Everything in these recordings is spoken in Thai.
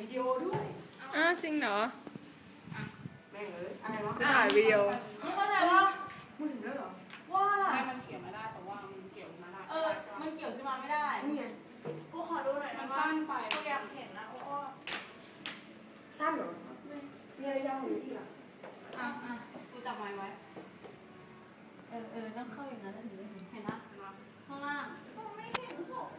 วิดีโอด้วยอ้าวจริงเหรอแม่งเอ้ยอะไรวะถ่ายวิดีโอมึงเข้าใจว่าพูดถึงแล้วเหรอว่าไม่มันเขียนมาได้แต่ว่ามันเกี่ยวมาได้เออมันเกี่ยวขึ้นมาไม่ได้นี่ไงกูขอดูหน่อยมันะนว่าสั้นไปกูอยากเห็นนะโอ้โหสั้นเหรอมีอะไรยาวกว่านี้อีกอะอะอะกูจับไม้ไว้เออเออต้องเข้าอย่างนั้นแล้วถึงจะเห็นเห็นปะข้างล่างไม่เห็นหรอก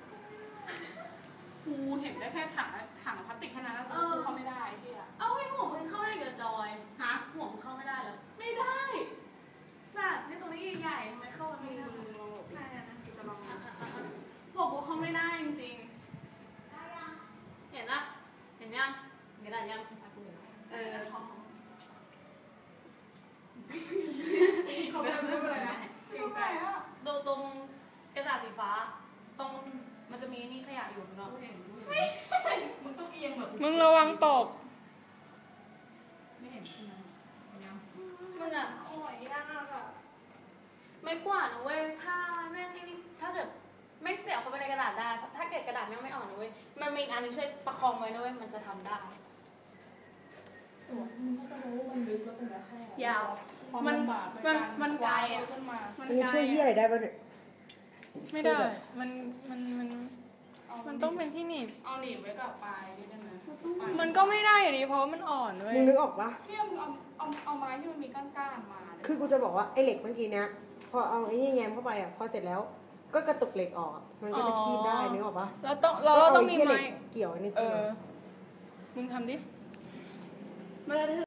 กูเห็นได้แค่ถังถังพลาสติกแค่นั้นแล้วกูเข้าไม่ได้ที่อะ เอาไอ้หัวมึงเข้าไม่ได้กับจอย ฮะ หัวมึงเข้าไม่ได้เหรอ ไม่ได้ สัตว์ในตรงนี้ใหญ่ๆทำไมเข้าไม่ได้ มึงลองบอกดิ ได้นะ กูจะลอง อะ นะ อะอะ บอกกูเข้าไม่ได้จริง เห็นนะเห็นยังเห็นอะไรยังเออ ๆเขาไม่ได้พูดอะไรนะเกรงใจอะ ดูตรงกระดาษ สีฟ้า ตรงมันจะมีนี่ขยะอยู่เนาะกูเห็นมึงต้องเอียงแบบมึงระวังตก ไม่เห็นใช่ไหมยังมึงอะโอ้ยยากอะไม่กว่าดนะเว้ยถ้าแม่งนี่ถ้าเกิดไม่เสียบเข้าไปในกระดาษได้ ถ้าเกิดกระดาษแม่งไม่อ่อนนะเว้ย มันมีอีกอันหนึงช่วยประคองไว้นะเว้ย มันจะทำได้สวนมึงก็จะรู้ว่ามันลึกแล้วตรงนี้แค่ยาวความมันลำบากในมันการมันไกลอะขึ้นมามันมันไกลช่วยเฮียอะไรได้บ้างเนี่ย ไม่ได้ มันมันมันมันต้องเป็นที่หนีบเอาหนีบไว้กับปลายนี่ได้ไหมปลายมันก็ไม่ได้อยู่ดีเพราะว่ามันอ่อนเว้ยมึงนึกออกปะเนี่ยมึงเอาเอาเอาไม้ที่มันมีก้านๆมาเนี่ยคือกูจะบอกว่าไอ้เหล็กเมื่อกี้เนี้ยพอเอาไอ้นี่แงมเข้าไปอะพอเสร็จแล้วก็กระตุกเหล็กออกอะมันก็จะคีบได้นึกออกปะเราต้องเราเราต้องมีก็เาไม้เหี้ยเหล็กเกี่ยวอันนี้เอขึ้นอมามึงทำดิมันจะ